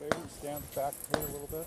Maybe stand back here a little bit.